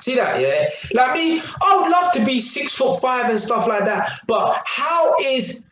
See that, yeah? Like me, I would love to be six foot five and stuff like that. But how is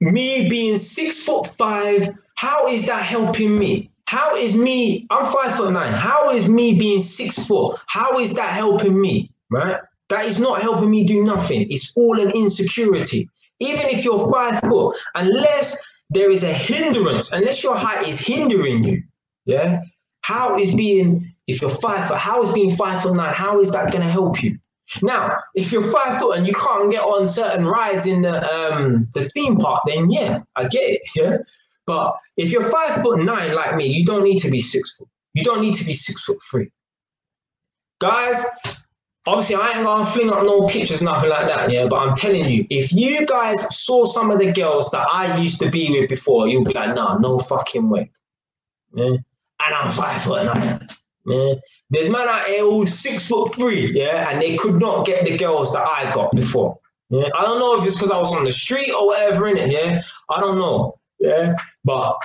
me being six foot five, how is that helping me? How is me, I'm five foot nine. How is me being six foot? How is that helping me? Right? That is not helping me do nothing. It's all an insecurity. Even if you're five foot, unless there is a hindrance, unless your height is hindering you, yeah. How is being, if you're five foot, how is being five foot nine, how is that going to help you? Now, if you're five foot and you can't get on certain rides in the um the theme park, then yeah, I get it. Yeah. But if you're five foot nine like me, you don't need to be six foot. You don't need to be six foot three. Guys, obviously I ain't gonna fling up no pictures, nothing like that, yeah. But I'm telling you, if you guys saw some of the girls that I used to be with before, you'll be like, nah, no fucking way. Yeah. And I'm five foot nine. Yeah. There's man out here who's six foot three, yeah, and they could not get the girls that I got before. Yeah. I don't know if it's because I was on the street or whatever in it, yeah. I don't know. Yeah. But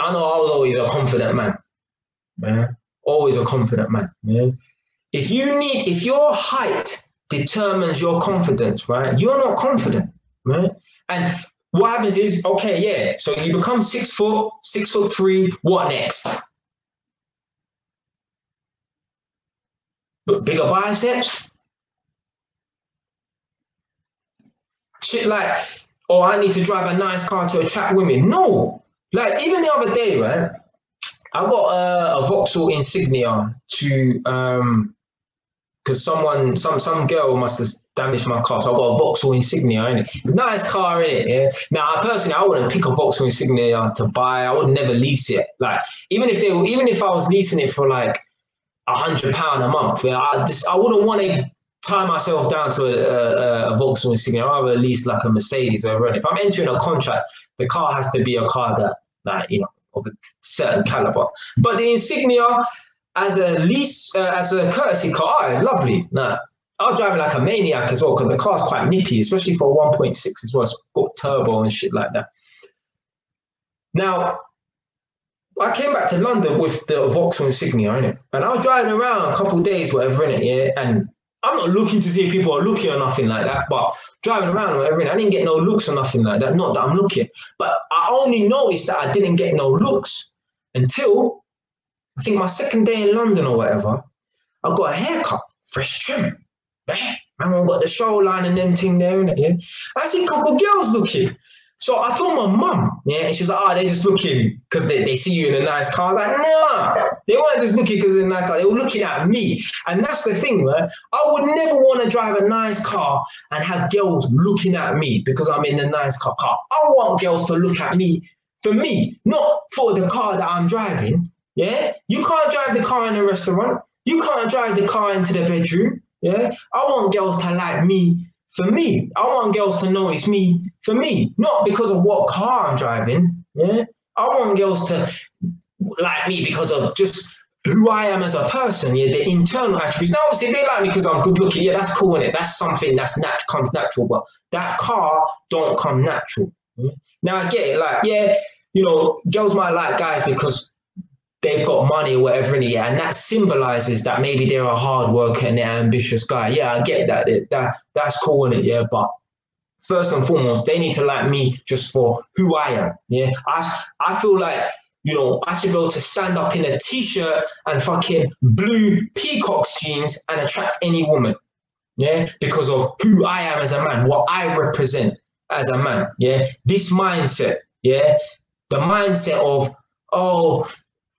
I know I was always a confident man. Yeah. Always a confident man. Yeah. If you need, if your height determines your confidence, right? You're not confident, right? And what happens is, okay, yeah. So you become six foot, six foot three. What next? Bigger biceps. Shit like, oh, I need to drive a nice car to attract women. No, like even the other day, right? I got a, a Vauxhall Insignia to um because someone, some some girl must have damaged my car. So I got a Vauxhall Insignia in it. Nice car in it. Yeah. Now, personally, I wouldn't pick a Vauxhall Insignia to buy. I would never lease it. Like even if they, were even if I was leasing it for like hundred pound a month, I just I wouldn't want to tie myself down to a, a, a Vauxhall Insignia. I'd rather lease like a Mercedes or whatever. If I'm entering a contract, the car has to be a car that, like you know, of a certain caliber. But the Insignia as a lease, uh, as a courtesy car, oh, lovely. Nah, I was driving like a maniac as well because the car's quite nippy, especially for 1.6 as well. It's got turbo and shit like that. Now, I came back to London with the Vauxhall Insignia in it, and I was driving around a couple days, whatever in it, yeah. And I'm not looking to see if people are looking or nothing like that, but driving around or whatever, I didn't get no looks or nothing like that. Not that I'm looking, but I only noticed that I didn't get no looks until I think my second day in London or whatever, I got a haircut, fresh trim. Man, I got the show line and them thing there, innit, yeah? I see a couple girls looking. So I told my mum, yeah, and she was like, oh, they're just looking because they, they see you in a nice car. I was like, nah, they weren't just looking because of a nice car, they were looking at me. And that's the thing, right? I would never want to drive a nice car and have girls looking at me because I'm in a nice car. car. I want girls to look at me for me, not for the car that I'm driving. Yeah, you can't drive the car in a restaurant. You can't drive the car into the bedroom. Yeah, I want girls to like me for me. I want girls to know it's me for me, not because of what car I'm driving. Yeah, I want girls to like me because of just who I am as a person. Yeah, the internal attributes. Now, obviously, they like me because I'm good looking. Yeah, that's cool, it? That's something that's nat- comes natural. But that car don't come natural. Yeah? Now I get it. Like, yeah, you know, girls might like guys because they've got money or whatever in it, yeah, and that symbolizes that maybe they're a hard worker and they're an ambitious guy. Yeah, I get that. It, that that's cool in it, yeah. But first and foremost, they need to like me just for who I am. Yeah, I I feel like you know I should be able to stand up in a t-shirt and fucking blue peacocks jeans and attract any woman. Yeah, because of who I am as a man, what I represent as a man. Yeah, this mindset. Yeah, the mindset of oh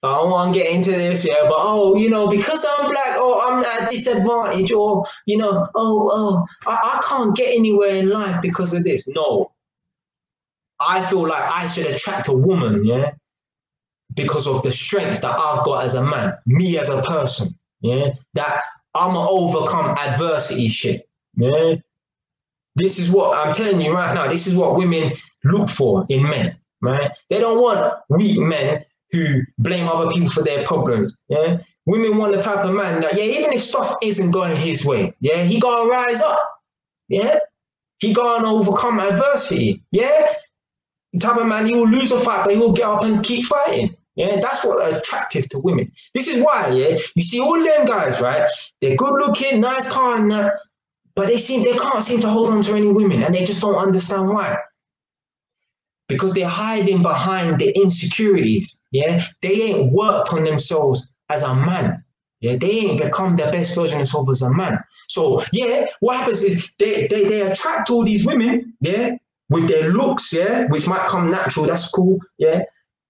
I don't want to get into this, yeah, but oh, you know, because I'm black, oh, I'm at disadvantage, or you know, oh, oh, I, I can't get anywhere in life because of this. No, I feel like I should attract a woman, yeah, because of the strength that I've got as a man, me as a person, yeah, that I'm gonna overcome adversity, shit, yeah. This is what I'm telling you right now. This is what women look for in men, right? They don't want weak men who blame other people for their problems. Yeah. Women want the type of man that, yeah, even if stuff isn't going his way, yeah, he gonna rise up. Yeah. He gonna overcome adversity. Yeah. The type of man he will lose a fight, but he will get up and keep fighting. Yeah, that's what attractive to women. This is why, yeah, you see all them guys, right? They're good looking, nice car, and that, but they seem they can't seem to hold on to any women, and they just don't understand why. Because they're hiding behind the insecurities. Yeah, they ain't worked on themselves as a man. Yeah, they ain't become their best version of themselves as a man. So yeah, what happens is they, they they attract all these women, yeah, with their looks, yeah, which might come natural. That's cool, yeah.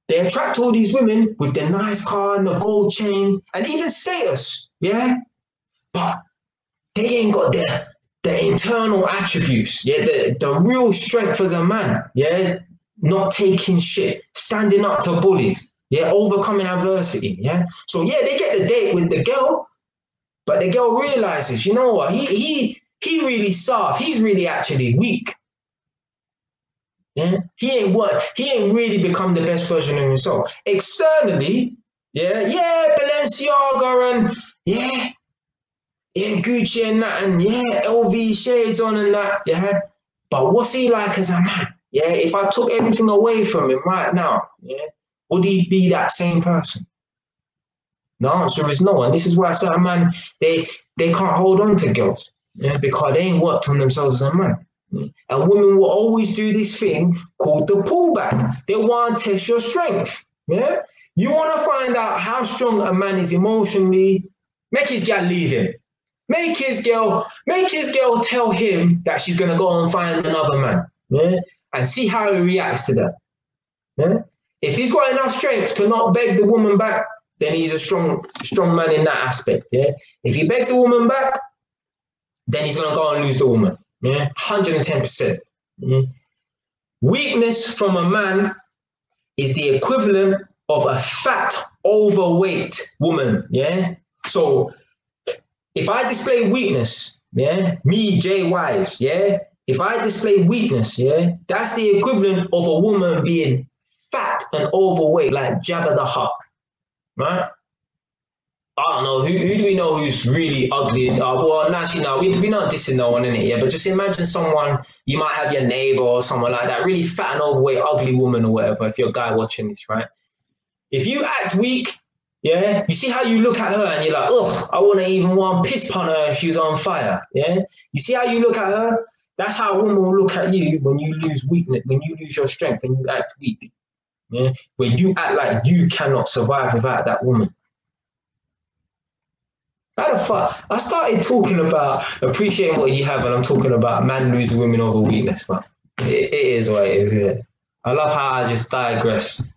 They attract all these women with the nice car and the gold chain and even status, yeah. But they ain't got the the internal attributes, yeah, the, the real strength as a man, yeah, not taking shit, standing up to bullies, yeah, overcoming adversity, yeah. So yeah, they get the date with the girl, but the girl realizes, you know what, he he he really soft, he's really actually weak. Yeah, he ain't what he ain't really become the best version of himself. Externally, yeah, yeah, Balenciaga and yeah, yeah, Gucci and that, and yeah, LV shades on and that, yeah. But what's he like as a man? Yeah, if I took everything away from him right now, yeah, would he be that same person? The answer is no, and this is why certain man they they can't hold on to girls, yeah, because they ain't worked on themselves as a man. And women will always do this thing called the pullback. They want to test your strength. Yeah. You want to find out how strong a man is emotionally. Make his girl leave him. Make his girl, make his girl tell him that she's gonna go and find another man. Yeah. And see how he reacts to that. Yeah. If he's got enough strength to not beg the woman back, then he's a strong, strong man in that aspect. Yeah. If he begs the woman back, then he's gonna go and lose the woman. Yeah, 110%. Yeah. Weakness from a man is the equivalent of a fat, overweight woman. Yeah. So if I display weakness, yeah, me, J Wise, yeah, if I display weakness, yeah, that's the equivalent of a woman being fat and overweight, like Jabba the Hutt, right? I don't know who, who do we know who's really ugly? Uh, well, actually, no, we, we're not dissing no one in it, yeah. But just imagine someone you might have your neighbor or someone like that, really fat and overweight, ugly woman or whatever. If you're a guy watching this, right? If you act weak, yeah, you see how you look at her and you're like, ugh, I wouldn't even want piss upon her if she was on fire. Yeah, you see how you look at her. That's how a woman will look at you when you lose weakness, when you lose your strength, when you act weak. Yeah, when you act like you cannot survive without that woman. How the fuck? I started talking about appreciating what you have, and I'm talking about man losing women over weakness, man. it, it is what it is, yeah. I love how I just digress.